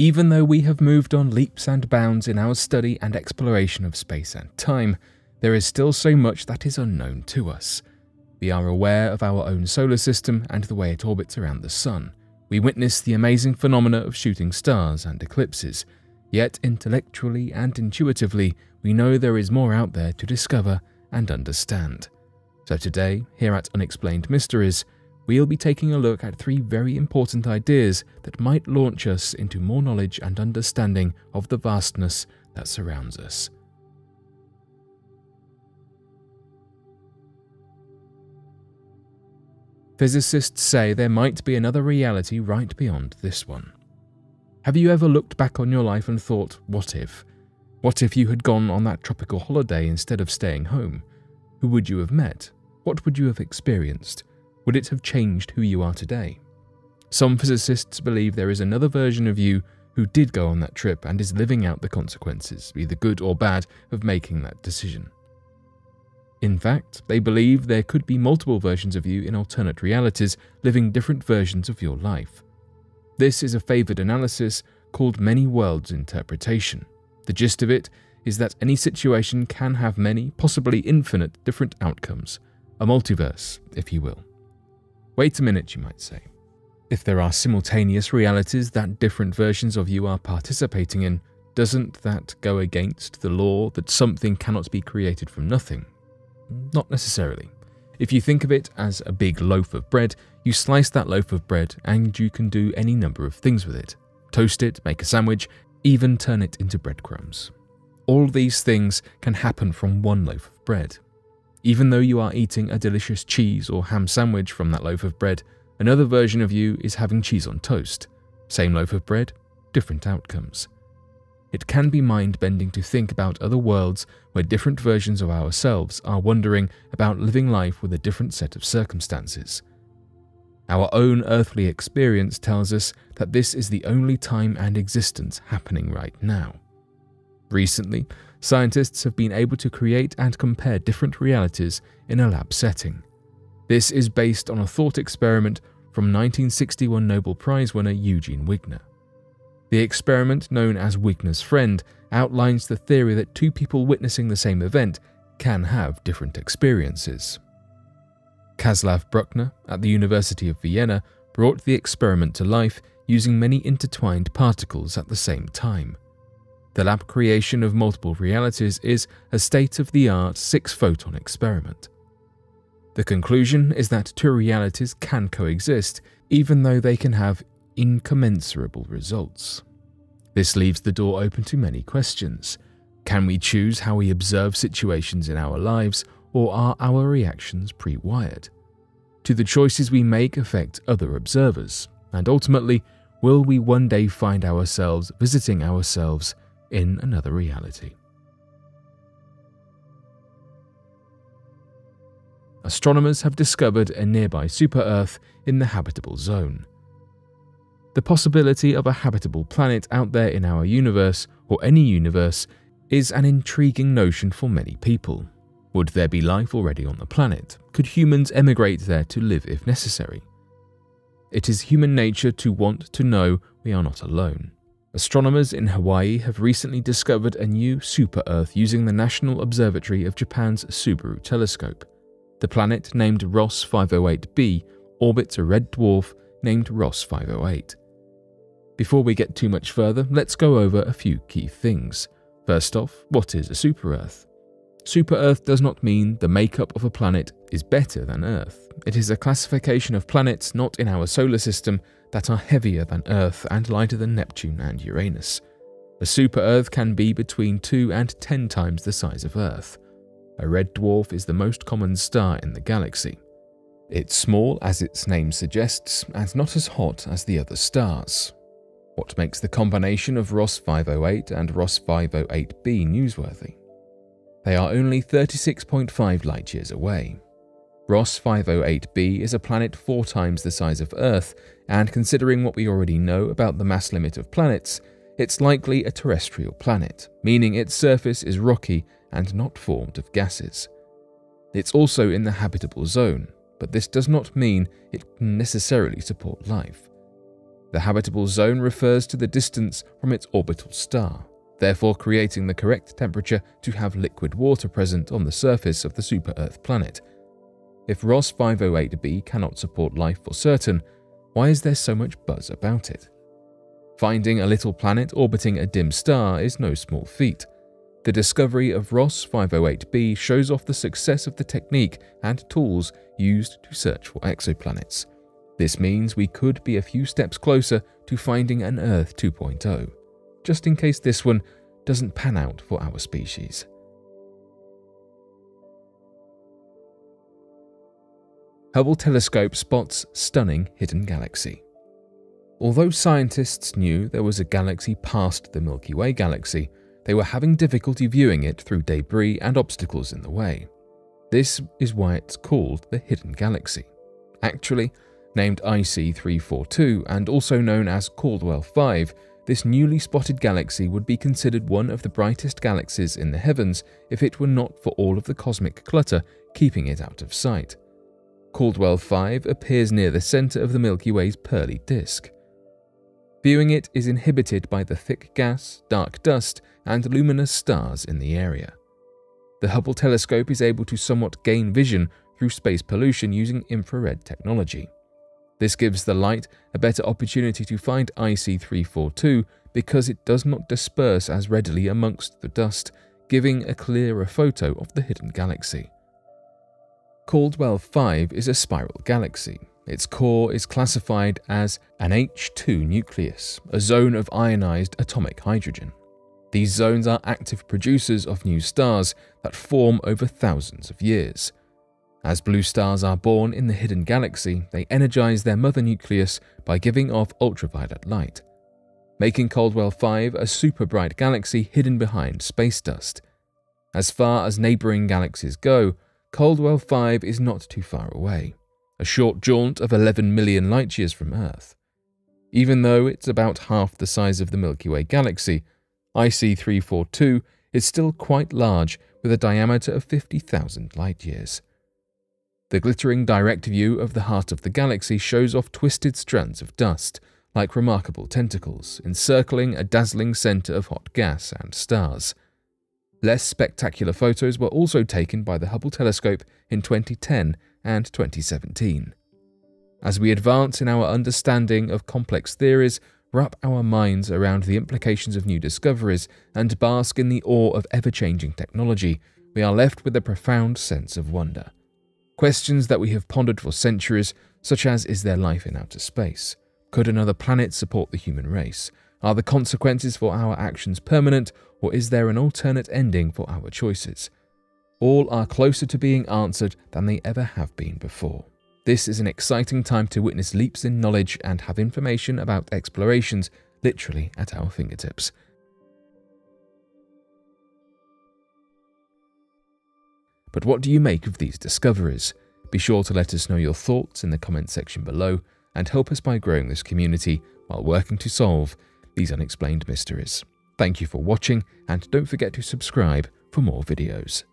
Even though we have moved on leaps and bounds in our study and exploration of space and time, there is still so much that is unknown to us. We are aware of our own solar system and the way it orbits around the Sun. We witness the amazing phenomena of shooting stars and eclipses. Yet, intellectually and intuitively, we know there is more out there to discover and understand. So, today, here at Unexplained Mysteries, we'll be taking a look at three very important ideas that might launch us into more knowledge and understanding of the vastness that surrounds us. Physicists say there might be another reality right beyond this one. Have you ever looked back on your life and thought, what if? What if you had gone on that tropical holiday instead of staying home? Who would you have met? What would you have experienced? Would it have changed who you are today? Some physicists believe there is another version of you who did go on that trip and is living out the consequences, either good or bad, of making that decision. In fact, they believe there could be multiple versions of you in alternate realities living different versions of your life. This is a favored analysis called many worlds interpretation. The gist of it is that any situation can have many, possibly infinite, different outcomes. A multiverse, if you will. Wait a minute, you might say. If there are simultaneous realities that different versions of you are participating in, doesn't that go against the law that something cannot be created from nothing? Not necessarily. If you think of it as a big loaf of bread, you slice that loaf of bread and you can do any number of things with it. Toast it, make a sandwich, even turn it into breadcrumbs. All these things can happen from one loaf of bread. Even though you are eating a delicious cheese or ham sandwich from that loaf of bread, another version of you is having cheese on toast. Same loaf of bread, different outcomes. It can be mind bending to think about other worlds where different versions of ourselves are wondering about living life with a different set of circumstances. Our own earthly experience tells us that this is the only time and existence happening right now. Recently, scientists have been able to create and compare different realities in a lab setting. This is based on a thought experiment from 1961 Nobel Prize winner Eugene Wigner. The experiment, known as Wigner's Friend, outlines the theory that two people witnessing the same event can have different experiences. Czeslaw Brukner at the University of Vienna brought the experiment to life using many intertwined particles at the same time. The lab creation of multiple realities is a state of the art six photon experiment. The conclusion is that two realities can coexist even though they can have incommensurable results. This leaves the door open to many questions. Can we choose how we observe situations in our lives, or are our reactions pre wired? Do the choices we make affect other observers? And ultimately, will we one day find ourselves visiting ourselves in another reality? Astronomers have discovered a nearby super Earth in the habitable zone. The possibility of a habitable planet out there in our universe, or any universe, is an intriguing notion for many people. Would there be life already on the planet? Could humans emigrate there to live if necessary? It is human nature to want to know we are not alone. Astronomers in Hawaii have recently discovered a new super Earth using the National Observatory of Japan's Subaru telescope. The planet, named Ross 508b, orbits a red dwarf named Ross 508. Before we get too much further, let's go over a few key things. First off, what is a super Earth? Super Earth does not mean the makeup of a planet is better than Earth. It is a classification of planets not in our solar system that are heavier than Earth and lighter than Neptune and Uranus. A super Earth can be between 2 and 10 times the size of Earth. A red dwarf is the most common star in the galaxy. It's small, as its name suggests, and not as hot as the other stars what makes the combination of Ross 508 and Ross 508b newsworthy. They are only 36.5 light years away. Ross 508b is a planet four times the size of Earth, and considering what we already know about the mass limit of planets, it's likely a terrestrial planet, meaning its surface is rocky and not formed of gases. It's also in the habitable zone, but this does not mean it can necessarily support life. The habitable zone refers to the distance from its orbital star, therefore creating the correct temperature to have liquid water present on the surface of the super Earth planet. If Ross 508b cannot support life for certain, why is there so much buzz about it? Finding a little planet orbiting a dim star is no small feat. The discovery of Ross 508b shows off the success of the technique and tools used to search for exoplanets. This means we could be a few steps closer to finding an Earth 2.0, just in case this one doesn't pan out for our species. Hubble telescope spots stunning hidden galaxy. Although scientists knew there was a galaxy past the Milky Way galaxy, they were having difficulty viewing it through debris and obstacles in the way. This is why it's called the Hidden Galaxy. Actually, named IC 342 and also known as Caldwell 5, this newly spotted galaxy would be considered one of the brightest galaxies in the heavens if it were not for all of the cosmic clutter keeping it out of sight. Caldwell 5 appears near the center of the Milky Way's pearly disk. Viewing it is inhibited by the thick gas, dark dust, and luminous stars in the area. The Hubble telescope is able to somewhat gain vision through space pollution using infrared technology. This gives the light a better opportunity to find IC342 because it does not disperse as readily amongst the dust, giving a clearer photo of the hidden galaxy. Caldwell 5 is a spiral galaxy. Its core is classified as an H2 nucleus, a zone of ionized atomic hydrogen. These zones are active producers of new stars that form over thousands of years. As blue stars are born in the hidden galaxy, they energize their mother nucleus by giving off ultraviolet light, making Caldwell 5 a super bright galaxy hidden behind space dust. As far as neighboring galaxies go, Caldwell 5 is not too far away, a short jaunt of 11 million light years from Earth. Even though it's about half the size of the Milky Way galaxy, IC 342 is still quite large with a diameter of 50,000 light years. The glittering direct view of the heart of the galaxy shows off twisted strands of dust, like remarkable tentacles, encircling a dazzling center of hot gas and stars. Less spectacular photos were also taken by the Hubble telescope in 2010 and 2017. As we advance in our understanding of complex theories, wrap our minds around the implications of new discoveries, and bask in the awe of ever changing technology, we are left with a profound sense of wonder. Questions that we have pondered for centuries, such as is there life in outer space? Could another planet support the human race? Are the consequences for our actions permanent, or is there an alternate ending for our choices? All are closer to being answered than they ever have been before. This is an exciting time to witness leaps in knowledge and have information about explorations literally at our fingertips. But what do you make of these discoveries? Be sure to let us know your thoughts in the comment section below and help us by growing this community while working to solve these unexplained mysteries. Thank you for watching and don't forget to subscribe for more videos.